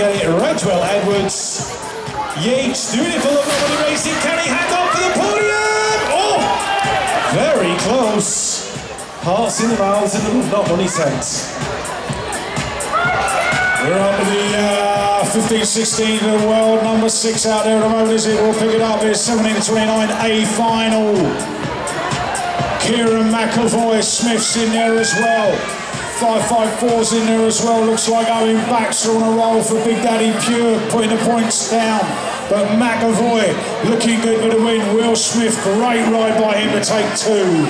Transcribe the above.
Redwell, Edwards, Yates doing it for the Racing. Can he hang on for the podium? Oh, very close. Hearts in the mouths and not money cents. We're on to the uh, 15 16, the world number six out there at the moment, is it? We'll pick it up. It's 17 to 29, a final. Kieran McAvoy, Smith's in there as well. 554's in there as well. Looks like Owen Baxter on a roll for Big Daddy Pure, putting the points down. But McAvoy looking good for the win. Will Smith, great ride by him to take two.